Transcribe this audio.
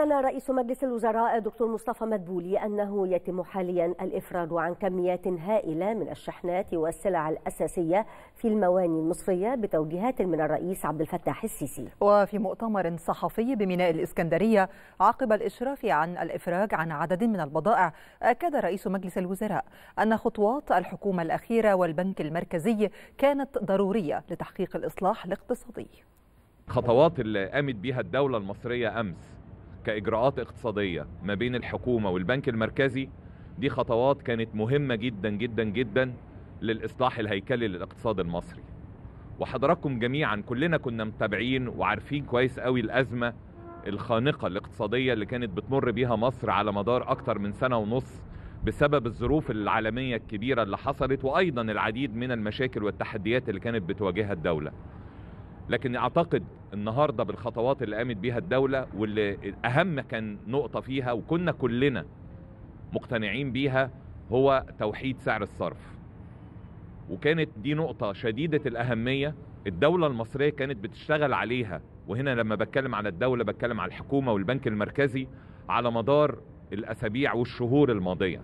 أعلن رئيس مجلس الوزراء دكتور مصطفى مدبولي أنه يتم حاليا الإفراج عن كميات هائلة من الشحنات والسلع الأساسية في المواني المصرية بتوجيهات من الرئيس عبد الفتاح السيسي. وفي مؤتمر صحفي بميناء الإسكندرية عقب الإشراف عن الإفراج عن عدد من البضائع أكد رئيس مجلس الوزراء أن خطوات الحكومة الأخيرة والبنك المركزي كانت ضرورية لتحقيق الإصلاح الاقتصادي. خطوات اللي قامت بيها الدولة المصرية أمس كإجراءات اقتصادية ما بين الحكومة والبنك المركزي دي خطوات كانت مهمة جدا جدا جدا للإصلاح الهيكلي للاقتصاد المصري. وحضراتكم جميعا كلنا كنا متابعين وعارفين كويس قوي الأزمة الخانقة الاقتصادية اللي كانت بتمر بيها مصر على مدار أكتر من سنة ونص بسبب الظروف العالمية الكبيرة اللي حصلت وأيضا العديد من المشاكل والتحديات اللي كانت بتواجهها الدولة. لكن أعتقد النهارده بالخطوات اللي قامت بيها الدولة واللي أهم كان نقطة فيها وكنا كلنا مقتنعين بيها هو توحيد سعر الصرف. وكانت دي نقطة شديدة الأهمية الدولة المصرية كانت بتشتغل عليها. وهنا لما بتكلم على الدولة بتكلم على الحكومة والبنك المركزي على مدار الأسابيع والشهور الماضية.